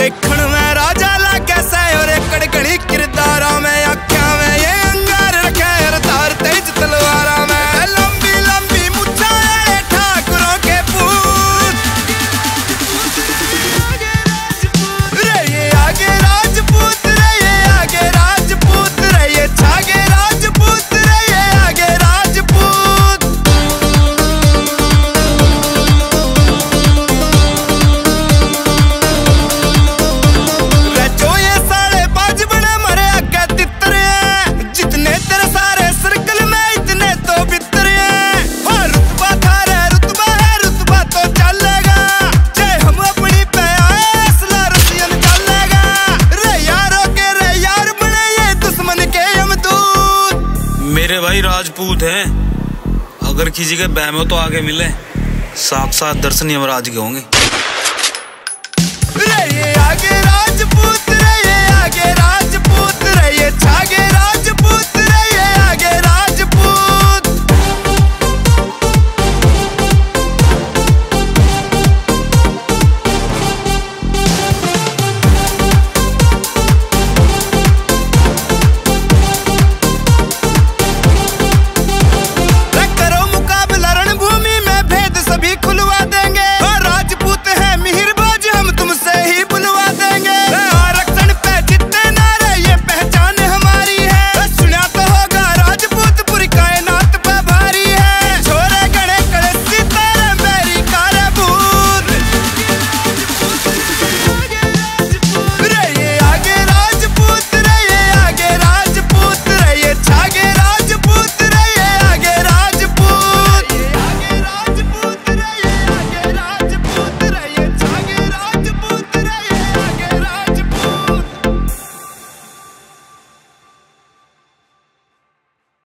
देख मैं राजा ला कैसा और कड़कड़ी किर असली राजपूत हैं। अगर किसी के बहमो तो आगे मिले। साक्षात दर्शन यमराज के होंगे।